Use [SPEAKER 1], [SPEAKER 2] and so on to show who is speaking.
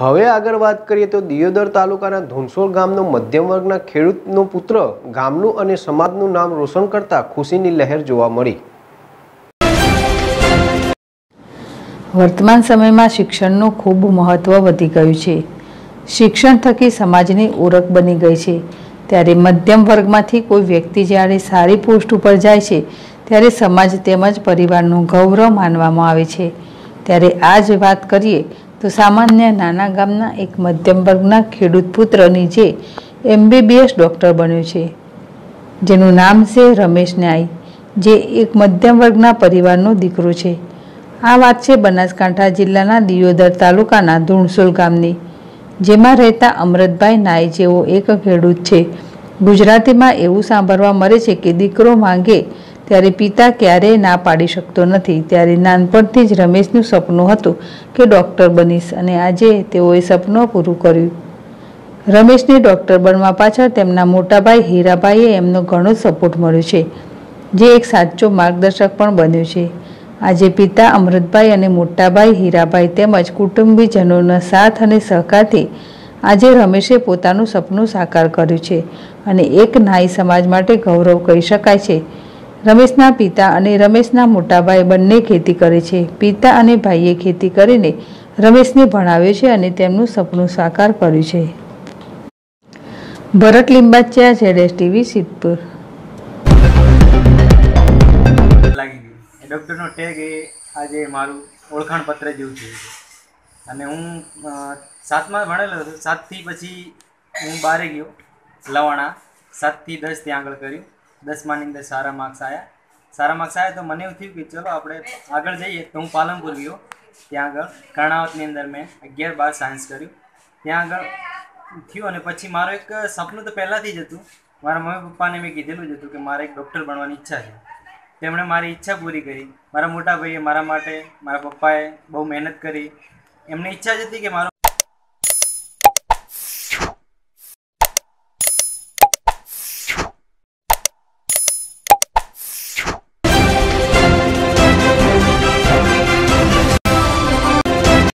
[SPEAKER 1] હવે આગળ વાત કરીએ તો દિયોદર તાલુકાના ધોનસોલ ગામનો મધ્યમ વર્ગના ખેડૂતનો પુત્ર ગામનું અને સમાજનું નામ રોશન કરતા ખુશીની લહેર જોવા મળી.
[SPEAKER 2] વર્તમાન સમયમાં શિક્ષણનું ખૂબ મહત્ત્વ વધી ગયું છે. શિક્ષણ થકી સમાજની ઓળખ બની ગઈ છે. ત્યારે મધ્યમ વર્ગમાંથી કોઈ વ્યક્તિ જ્યારે સારી પોસ્ટ ઉપર જાય છે, ત્યારે સમાજ તેમજ પરિવારનું ગૌરવ માનવામાં આવે છે. ત્યારે આ જ વાત કરીએ તો સામાન્ય નાના ગામના એક મધ્યમ વર્ગના ખેડૂત પુત્ર જે એમબીબીએસ ડૉક્ટર બન્યો છે. જેનું નામ છે રમેશ ન્યાય, જે એક મધ્યમ વર્ગના પરિવારનો દીકરો છે. આ વાત છે બનાસકાંઠા જિલ્લાના દિયોદર તાલુકાના ધુણસોલ ગામની, જેમાં રહેતા અમૃતભાઈ નાય જેવો એક ખેડૂત છે. ગુજરાતીમાં એવું સાંભળવા મળે છે કે દીકરો માંગે ત્યારે પિતા ક્યારેય ના પાડી શકતો નથી. ત્યારે નાનપણથી જ રમેશનું સપનું હતું કે ડૉક્ટર બનીશ અને આજે તેઓએ સપનું પૂરું કર્યું. રમેશને ડૉક્ટર બનવા પાછળ તેમના મોટાભાઈ હીરાભાઈએ એમનો ઘણો સપોર્ટ મળ્યો છે, જે એક સાચો માર્ગદર્શક પણ બન્યો છે. આજે પિતા અમૃતભાઈ અને મોટાભાઈ હીરાભાઈ તેમજ કુટુંબીજનોના સાથ અને સહકારથી આજે રમેશે પોતાનું સપનું સાકાર કર્યું છે અને એક નાઈ સમાજ માટે ગૌરવ કહી શકાય છે. રમેશના પિતા અને રમેશના મોટાભાઈ બંને ખેતી કરે છે. પિતા અને ભાઈએ ખેતી કરીને રમેશને ભણાવ્યો છે અને તેમનું સપનું સાકાર કર્યું છે. Bharat Limbachiya S TV, Siddhpur.
[SPEAKER 3] ડૉક્ટરનો tag એ આજે મારું ઓળખાણ પત્ર જેવું છે. અને હું સાતમાં ભણેલો હતો. સાતથી પછી હું બારે ગયો, લવાણા. સાતથી દસ ત્યાં આગળ કર્યું. દસમાની અંદર સારા માર્ક્સ આવ્યા સારા માર્ક્સ આવ્યા તો મને એવું થયું કે ચલો આપણે આગળ જઈએ. તો હું પાલનપુર ગયો. ત્યાં આગળ કર્ણાવતની અંદર મેં અગિયાર બાર સાયન્સ કર્યું. ત્યાં આગળ થયું અને પછી મારું એક સપનું તો પહેલાંથી જ હતું. મારા મમ્મી પપ્પાને મેં કીધેલું જ હતું કે મારે એક ડૉક્ટર બનવાની ઈચ્છા છે. તેમણે મારી ઈચ્છા પૂરી કરી. મારા મોટા ભાઈએ મારા માટે, મારા પપ્પાએ બહુ મહેનત કરી. એમની ઈચ્છા જ હતી કે મારો